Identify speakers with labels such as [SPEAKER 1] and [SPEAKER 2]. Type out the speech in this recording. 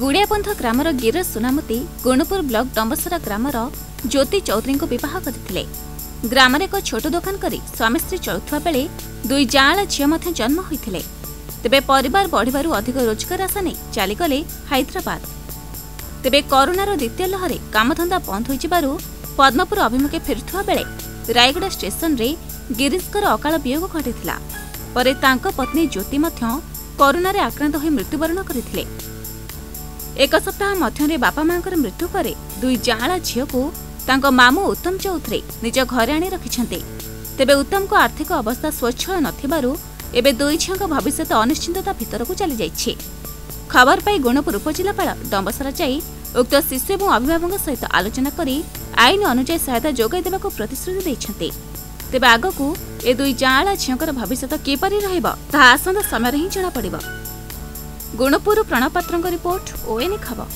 [SPEAKER 1] ଗୁଡ଼ିଆବନ୍ଧ ଗ୍ରାମର ଗିର ସୁନାମତି ଗୁଣପୁର ବ୍ଲକ ଡମ୍ବସରା ଗ୍ରାମର ଜ୍ୟୋତି ଚୌଧୁରୀଙ୍କୁ ବିବାହ କରିଥିଲେ। ଗ୍ରାମରେ ଏକ ଛୋଟ ଦୋକାନ କରି ସ୍ୱାମୀ ସ୍ତ୍ରୀ ଚଳୁଥିବା ବେଳେ ଦୁଇ ଯାଆଁଳା ଝିଅ ମଧ୍ୟ ଜନ୍ମ ହୋଇଥିଲେ। ତେବେ ପରିବାର ବଢ଼ିବାରୁ ଅଧିକ ରୋଜଗାର ଆଶା ନେଇ ଚାଲିଗଲେ ହାଇଦ୍ରାବାଦ। ତେବେ କରୋନାର ଦ୍ୱିତୀୟ ଲହରେ କାମଧନ୍ଦା ବନ୍ଦ ହୋଇଯିବାରୁ ପଦ୍ମପୁର ଅଭିମୁଖେ ଫେରୁଥିବା ବେଳେ ରାୟଗଡ଼ା ଷ୍ଟେସନରେ ଗିରିଶଙ୍କର ଅକାଳ ବିୟୋଗ ଘଟିଥିଲା। ପରେ ତାଙ୍କ ପତ୍ନୀ ଜ୍ୟୋତି ମଧ୍ୟ କରୋନାରେ ଆକ୍ରାନ୍ତ ହୋଇ ମୃତ୍ୟୁବରଣ କରିଥିଲେ। ଏକ ସପ୍ତାହ ମଧ୍ୟରେ ବାପା ମାଙ୍କର ମୃତ୍ୟୁ ପରେ ଦୁଇ ଯାଆଁଳା ଝିଅକୁ ତାଙ୍କ ମାମୁଁ ଉତ୍ତମ ଚୌଧୁରୀ ନିଜ ଘରେ ଆଣି ରଖିଛନ୍ତି। ତେବେ ଉତ୍ତମଙ୍କ ଆର୍ଥିକ ଅବସ୍ଥା ସ୍ୱଚ୍ଛଳ ନଥିବାରୁ ଏବେ ଦୁଇ ଝିଅଙ୍କ ଭବିଷ୍ୟତ ଅନିଶ୍ଚିତତା ଭିତରକୁ ଚାଲିଯାଇଛି। ଖବର ପାଇ ଗୁଣପୁର ଉପଜିଲ୍ଲାପାଳ ଡମ୍ବସରା ଯାଇ ଉକ୍ତ ଶିଶୁ ଏବଂ ଅଭିଭାବକଙ୍କ ସହିତ ଆଲୋଚନା କରି ଆଇନ ଅନୁଯାୟୀ ସହାୟତା ଯୋଗାଇ ଦେବାକୁ ପ୍ରତିଶ୍ରୁତି ଦେଇଛନ୍ତି। ତେବେ ଆଗକୁ ଏ ଦୁଇ ଯାଆଁଳା ଝିଅଙ୍କର ଭବିଷ୍ୟତ କିପରି ରହିବ ତାହା ଆସନ୍ତା ସମୟରେ ହିଁ ଜଣାପଡ଼ିବ। ଗୁଣପୁର ପ୍ରଣପାତ୍ରଙ୍କ ରିପୋର୍ଟ ଓଏନି ଖବର।